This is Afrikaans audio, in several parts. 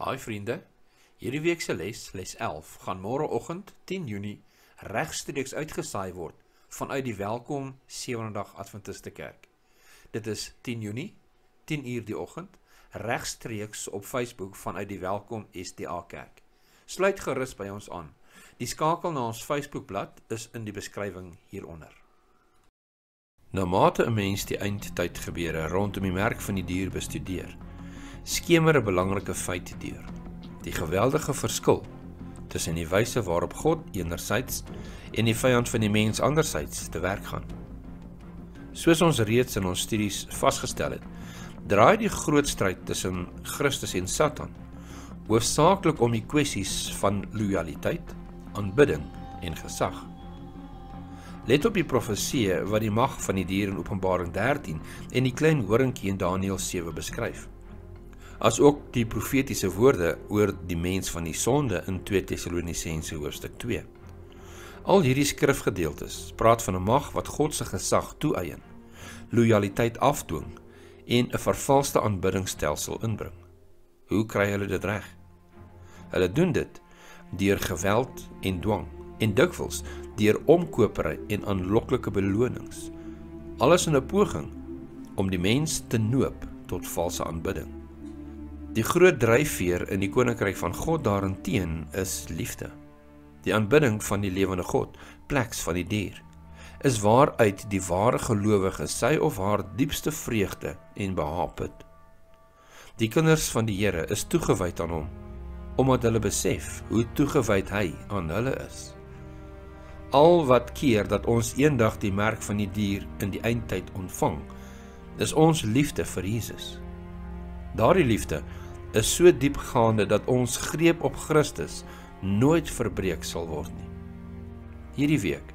Haai vriende. Hierdie week se les, les 11, gaan môreoggend 10 Junie regstreeks uitgesaai word vanuit die Welkom Sewendag Adventiste Kerk. Dit is 10 Junie, 10 uur die oggend, regstreeks op Facebook vanuit die Welkom SDA Kerk. Sluit gerus by ons aan. Die skakel na ons Facebookblad is in die beskrywing hieronder. Nou mate 'n mens die eindtyd gebeure rondom die merk van die dier bestudeer, skemer 'n belangrike feit deur. Die geweldige verskil tussen die wyse waarop God enerzijds en die vyand van die mens anderzijds te werk gaan. Soos ons reeds in ons studies vasgestel het, draai die groot stryd tussen Christus en Satan hoofsaaklik om die kwessies van lojaliteit, aanbidding en gesag. Let op die profeseë wat die mag van die dier in Openbaring 13 en die klein horingkie in Daniël 7 beskryf as ook die profetiese woorde oor die mens van die sonde in 2 Tessalonisense hoofstuk 2. Al hierdie skrifgedeeltes praat van 'n mag wat God se gesag toeëien, lojaliteit afdwing en 'n vervalste aanbiddingsstelsel inbring. Hoe kry hulle dit reg? Hulle doen dit deur geweld en dwang en dikwels deur omkopery en aanloklike belonings. Alles in 'n poging om die mens te noop tot valse aanbidding. Die groot dryfveer in die koninkryk van God daarenteen is liefde. Die aanbidding van die lewende God, pleks van die dier, is waaruit die ware gelowige sy of haar diepste vreugde en behaag put. Die kinders van die Here is toegewyd aan hom omdat hulle besef hoe toegewyd hy aan hulle is. Al wat keer dat ons eendag die merk van die dier in die eindtyd ontvang, is ons liefde vir Jesus. Daardie liefde is so diepgaande dat ons greep op Christus nooit verbreek sal word nie. Hierdie week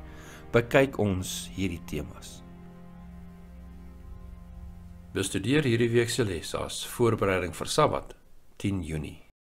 bekyk ons hierdie temas. Bestudeer hierdie week se les as voorbereiding vir Sabbat 10 Junie.